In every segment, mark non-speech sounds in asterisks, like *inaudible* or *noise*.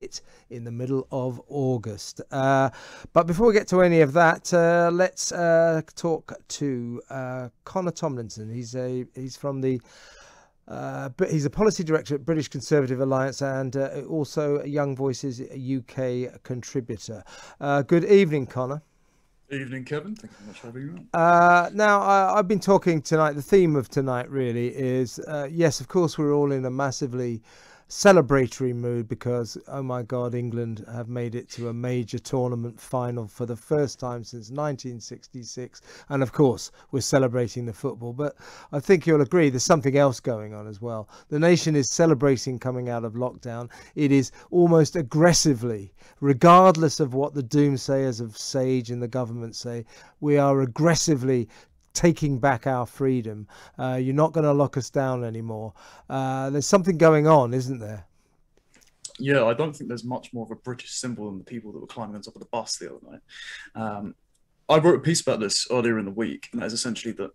it in the middle of August. Uh, but before we get to any of that, uh, let's uh, talk to uh, Connor Tomlinson. He's a he's from the uh, he's a policy director at British Conservative Alliance and uh, also Young Voices UK contributor. good evening, Connor. Evening, Kevin. Thank you very much for having me. Uh, now, I, have been talking tonight. The theme of tonight really is uh, yes, of course, we're all in a massively celebratory mood because oh my god england have made it to a major tournament final for the first time since 1966 and of course we're celebrating the football. But i think you'll agree there's something else going on as well. The nation is celebrating coming out of lockdown. It is almost aggressively regardless of what the doomsayers of sage and the government say we are aggressively taking back our freedom. Uh, you're not going to lock us down anymore. Uh, there's something going on, isn't there? Yeah, I don't think there's much more of a British symbol than the people that were climbing on top of the bus the other night. Um, I wrote a piece about this earlier in the week, and that is essentially that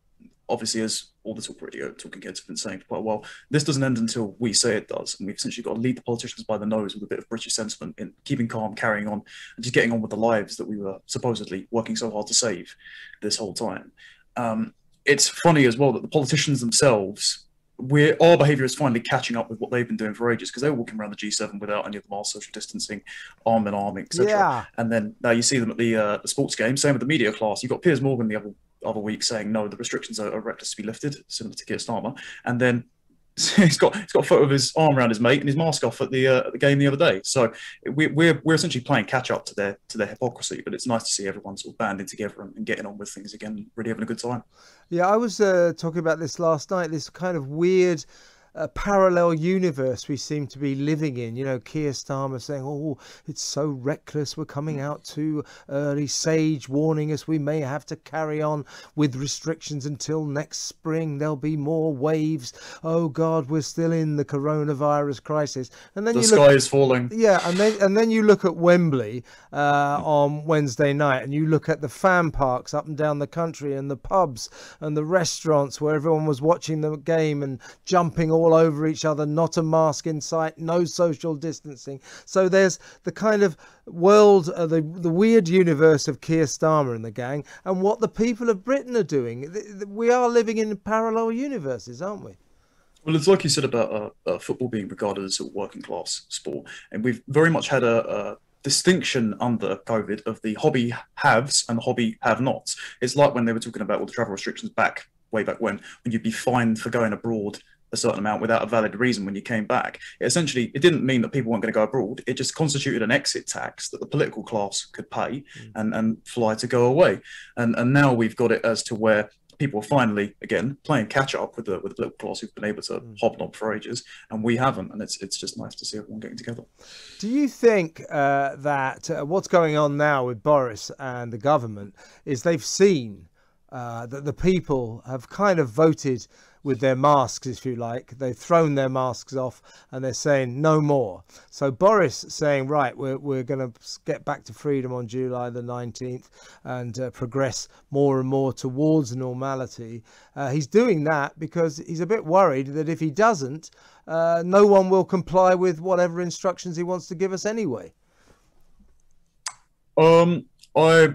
obviously, as all the talk radio talking heads have been saying for quite a while, this doesn't end until we say it does. And we've essentially got to lead the politicians by the nose with a bit of British sentiment in keeping calm, carrying on, and just getting on with the lives that we were supposedly working so hard to save this whole time um, it's funny as well that the politicians themselves, we're, our behaviour is finally catching up with what they've been doing for ages because they were walking around the G7 without any of the mask social distancing, arm in arm, etc. Yeah. And then now you see them at the, uh, the sports game. Same with the media class. You've got Piers Morgan the other other week saying no, the restrictions are, are reckless to be lifted, similar to Keir Starmer. And then *laughs* he's got he's got a photo of his arm around his mate and his mask off at the uh, at the game the other day. So we, we're we're essentially playing catch up to their to their hypocrisy. But it's nice to see everyone sort of banding together and, and getting on with things again, really having a good time. Yeah, I was uh, talking about this last night. This kind of weird a parallel universe we seem to be living in. You know, Keir Starmer saying, "Oh, it's so reckless. We're coming out too early." Sage warning us we may have to carry on with restrictions until next spring. There'll be more waves. Oh God, we're still in the coronavirus crisis. And then the you sky look, is falling. Yeah, and then and then you look at Wembley uh, on Wednesday night, and you look at the fan parks up and down the country, and the pubs and the restaurants where everyone was watching the game and jumping all all over each other, not a mask in sight, no social distancing. So there's the kind of world, uh, the, the weird universe of Keir Starmer and the gang, and what the people of Britain are doing. We are living in parallel universes, aren't we? Well, it's like you said about uh, uh, football being regarded as a working class sport, and we've very much had a, a distinction under COVID of the hobby haves and the hobby have nots. It's like when they were talking about all the travel restrictions back way back when, when you'd be fined for going abroad a certain amount without a valid reason when you came back. It essentially, it didn't mean that people weren't going to go abroad. It just constituted an exit tax that the political class could pay mm. and, and fly to go away. And and now we've got it as to where people are finally again playing catch up with the with the political class who've been able to mm. hobnob for ages, and we haven't. And it's it's just nice to see everyone getting together. Do you think uh, that uh, what's going on now with Boris and the government is they've seen uh, that the people have kind of voted with their masks, if you like. They've thrown their masks off and they're saying no more. So Boris saying, right, we're, we're going to get back to freedom on July the 19th and uh, progress more and more towards normality. Uh, he's doing that because he's a bit worried that if he doesn't, uh, no one will comply with whatever instructions he wants to give us anyway. Um, I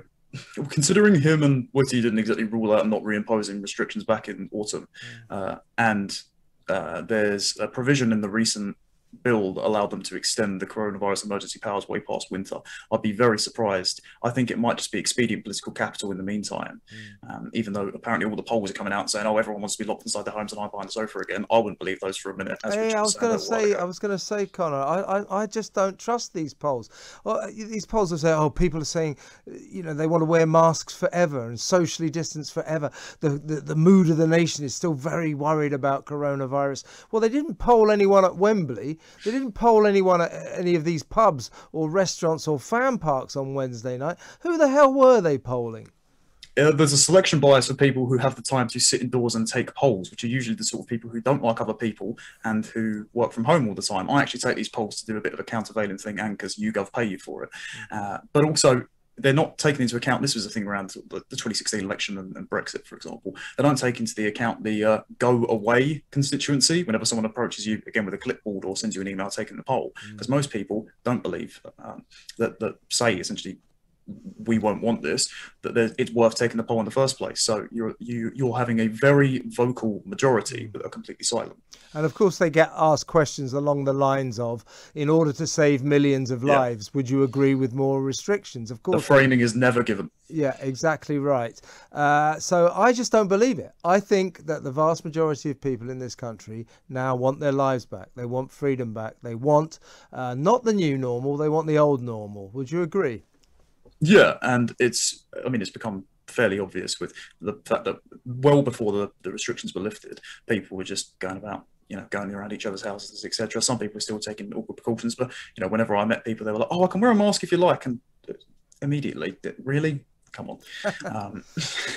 considering him and Whitty didn't exactly rule out not reimposing restrictions back in autumn, mm. uh, and uh, there's a provision in the recent bill that allowed them to extend the coronavirus emergency powers way past winter. I'd be very surprised. I think it might just be expedient political capital in the meantime. Mm. Um, even though apparently all the polls are coming out saying, "Oh, everyone wants to be locked inside their homes and hide behind the sofa again," I wouldn't believe those for a minute. Hey, I was going to say, I was going to say, Connor, I, I, I just don't trust these polls. Well, uh, these polls are saying, "Oh, people are saying, you know, they want to wear masks forever and socially distance forever." The, the the mood of the nation is still very worried about coronavirus. Well, they didn't poll anyone at Wembley. They didn't poll anyone at any of these pubs or restaurants or fan parks on Wednesday night. Who the hell were they polling? Uh, there's a selection bias for people who have the time to sit indoors and take polls, which are usually the sort of people who don't like other people and who work from home all the time. I actually take these polls to do a bit of a countervailing thing, and because YouGov pay you for it. Uh, but also, they're not taking into account. This was a thing around the, the 2016 election and, and, Brexit, for example. They don't take into the account the uh, go away constituency whenever someone approaches you again with a clipboard or sends you an email taking the poll, because mm. most people don't believe um, that that say essentially we won't want this, that it's worth taking the poll in the first place. So you're you you're having a very vocal majority that are completely silent. And of course, they get asked questions along the lines of, "In order to save millions of lives, yeah. would you agree with more restrictions?" Of course, the framing is never given. Yeah, exactly right. Uh, so I just don't believe it. I think that the vast majority of people in this country now want their lives back. They want freedom back. They want uh, not the new normal. They want the old normal. Would you agree? Yeah, and it's I mean it's become fairly obvious with the fact that well before the, the restrictions were lifted, people were just going about you know, going around each other's houses, etc. Some people were still taking all precautions, but you know, whenever I met people, they were like, "Oh, I can wear a mask if you like," and uh, immediately, really, come on. *laughs* Um,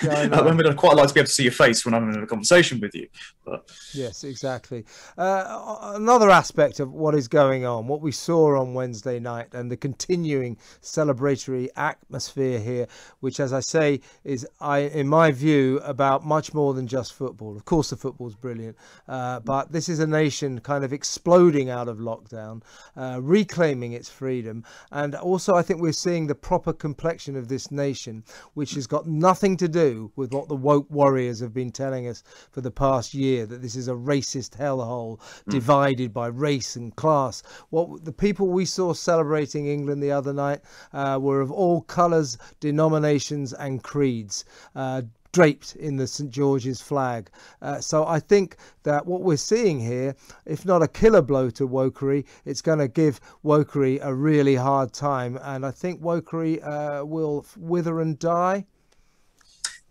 yeah, I, *laughs* would quite like to be able to see your face when I'm in a conversation with you. But yes, exactly. Uh, another aspect of what is going on, what we saw on Wednesday night, and the continuing celebratory atmosphere here, which, as I say, is, I, in my view, about much more than just football. Of course, the football's brilliant, uh, but this is a nation kind of exploding out of lockdown, uh, reclaiming its freedom, and also I think we're seeing the proper complexion of this nation which has got nothing to do with what the woke warriors have been telling us for the past year that this is a racist hellhole mm. divided by race and class. What the people we saw celebrating England the other night uh, were of all colours, denominations, and creeds. Uh, draped in the St George's flag. Uh, so I think that what we're seeing here, if not a killer blow to wokery, it's going to give wokery a really hard time. And I think wokery uh, will wither and die.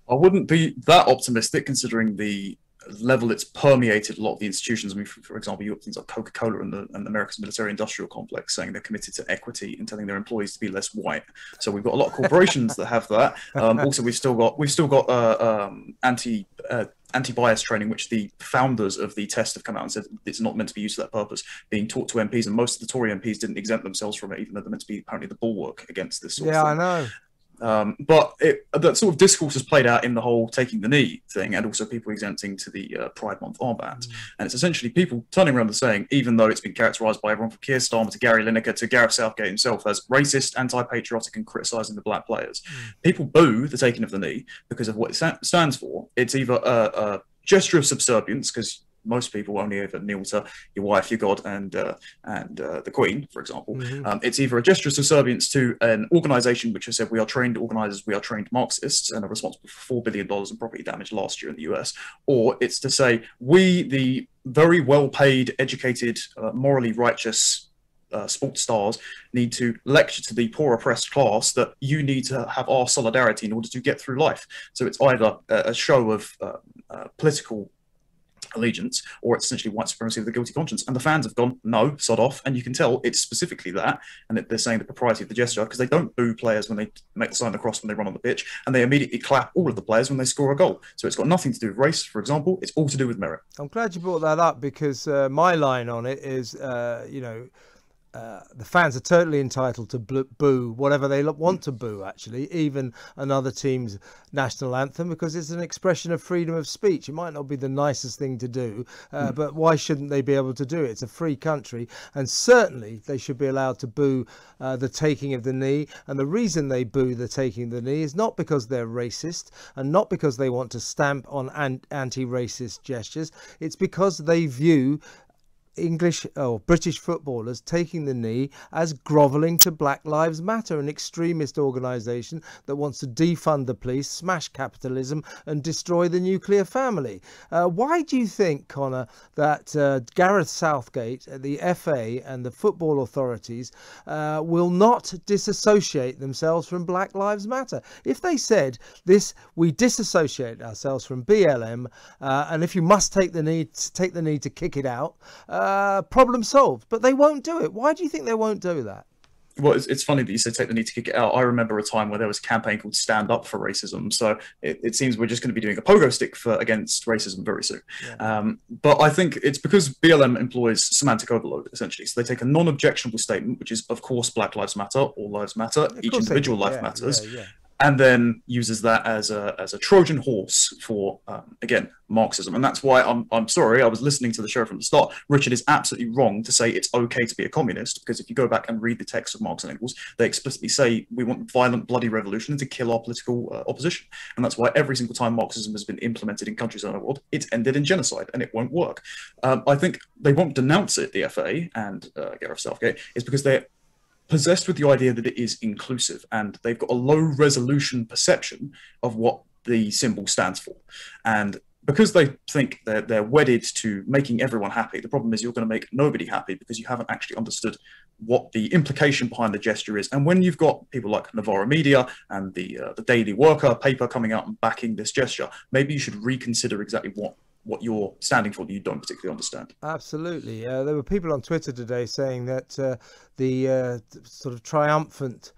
I wouldn't be that optimistic considering the level it's permeated a lot of the institutions. I mean, for, for example, you have things like Coca-Cola and the and America's military-industrial complex saying they're committed to equity and telling their employees to be less white. So we've got a lot of corporations that have that. Um, also, we've still got we've still got uh, um, anti. Uh, anti-bias training, which the founders of the test have come out and said it's not meant to be used for that purpose, being taught to MPs, and most of the Tory MPs didn't exempt themselves from it, even though they're meant to be apparently the bulwark against this. yeah, I know. Um, but it, that sort of discourse has played out in the whole taking the knee thing, and also people exempting to the uh, Pride Month armband. Mm. And it's essentially people turning around and saying, even though it's been characterised by everyone from Keir Starmer to Gary Lineker to Gareth Southgate himself as racist, anti-patriotic, and criticising the black players, mm. people boo the taking of the knee because of what it stands for. It's either a, a gesture of subservience because most people only ever kneel to your wife, your God, and uh, and uh, the Queen, for example. Mm-hmm. Um, it's either a gesture of subservience to an organisation which has said we are trained organisers, we are trained Marxists, and are responsible for four billion dollars in property damage last year in the US, or it's to say we, the very well-paid, educated, uh, morally righteous uh, sports stars need to lecture to the poor oppressed class that you need to have our solidarity in order to get through life. So it's either a, a show of uh, uh, political allegiance, or it's essentially white supremacy of the guilty conscience. And the fans have gone, no, sod off. And you can tell it's specifically that. And they're saying the propriety of the gesture because they don't boo players when they make the sign of the cross when they run on the pitch, and they immediately clap all of the players when they score a goal. So it's got nothing to do with race, for example. It's all to do with merit. I'm glad you brought that up because uh, my line on it is, uh, you know, uh, the fans are totally entitled to boo whatever they want to boo, actually, even another team's national anthem, because it's an expression of freedom of speech. It might not be the nicest thing to do, uh, mm. but why shouldn't they be able to do it? It's a free country, and certainly they should be allowed to boo uh, the taking of the knee. And the reason they boo the taking of the knee is not because they're racist and not because they want to stamp on an- anti racist gestures, it's because they view English or British footballers taking the knee as grovelling to Black Lives Matter, an extremist organisation that wants to defund the police, smash capitalism, and destroy the nuclear family. Uh, why do you think, Connor, that uh, Gareth Southgate, the FA, and the football authorities uh, will not disassociate themselves from Black Lives Matter? If they said this, we disassociate ourselves from BLM, uh, and if you must take the knee, take the knee to kick it out. Uh, problem solved. But they won't do it. Why do you think they won't do that? well, it's, it's funny that you said take the knee to kick it out. I remember a time where there was a campaign called Stand Up for Racism. So it, it seems we're just going to be doing a pogo stick for against racism very soon. Yeah. Um, but I think it's because BLM employs semantic overload essentially. So they take a non-objectionable statement, which is of course Black Lives Matter, all lives matter, each individual life yeah, matters, yeah, and then uses that as a as a Trojan horse for um, again Marxism, and that's why I'm I'm sorry I was listening to the show from the start. Richard is absolutely wrong to say it's okay to be a communist because if you go back and read the text of Marx and Engels, they explicitly say we want violent, bloody revolution to kill our political uh, opposition, and that's why every single time Marxism has been implemented in countries around the world, it's ended in genocide, and it won't work. Um, I think they won't denounce it, the FA and uh, Gareth Southgate, is because they're possessed with the idea that it is inclusive and they've got a low resolution perception of what the symbol stands for. And because they think they're, they're wedded to making everyone happy, the problem is you're going to make nobody happy because you haven't actually understood what the implication behind the gesture is. And when you've got people like Novara Media and the uh, the Daily Worker paper coming out and backing this gesture, maybe you should reconsider exactly what what you're standing for that you don't particularly understand. Absolutely. Uh, there were people on Twitter today saying that uh, the uh, sort of triumphant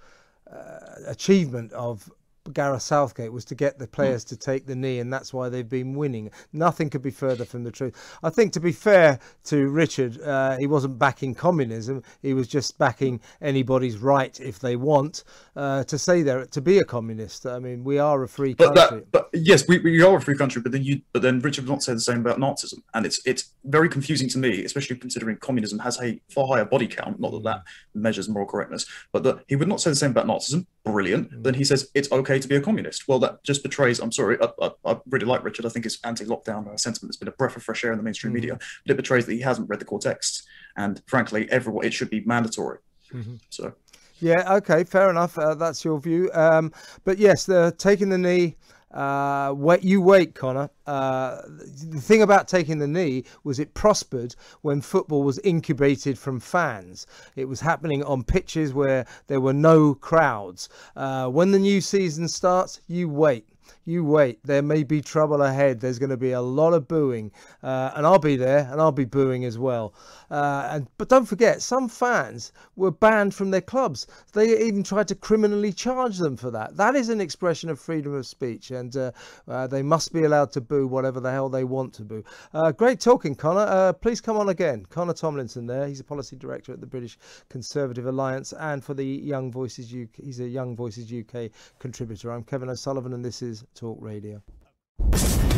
uh, achievement of Gareth Southgate was to get the players mm. to take the knee, and that's why they've been winning. Nothing could be further from the truth. I think, to be fair to Richard, uh, he wasn't backing communism. He was just backing anybody's right, if they want, uh, to say there to be a communist. I mean, we are a free but country. That, but yes, we, we are a free country. But then you, but then Richard would not say the same about Nazism, and it's it's very confusing to me, especially considering communism has a far higher body count. Not that that measures moral correctness, but that he would not say the same about Nazism. Brilliant. Mm. Then he says it's okay to be a communist. Well, that just betrays. I'm sorry. I, I, I really like Richard. I think his anti-lockdown sentiment has been a breath of fresh air in the mainstream mm. media, but it betrays that he hasn't read the core texts. And frankly, everyone it should be mandatory. Mm-hmm. So. Yeah. Okay. Fair enough. Uh, that's your view. Um, but yes, the taking the knee. Uh, wait, you wait, Connor. Uh, the thing about taking the knee was it prospered when football was incubated from fans. It was happening on pitches where there were no crowds. Uh, when the new season starts, you wait you wait. There may be trouble ahead. There's going to be a lot of booing, uh, and I'll be there, and I'll be booing as well. Uh, and but don't forget, some fans were banned from their clubs. They even tried to criminally charge them for that. That is an expression of freedom of speech, and uh, uh they must be allowed to boo whatever the hell they want to boo. Uh, great talking, Connor. Uh, please come on again. Connor Tomlinson there. He's a policy director at the British Conservative Alliance, and for the Young Voices UK, he's a Young Voices UK contributor. I'm Kevin O'Sullivan, and this is Talk Radio.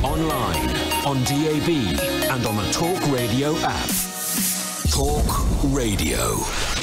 Online, on DAB, and on the Talk Radio app. Talk Radio.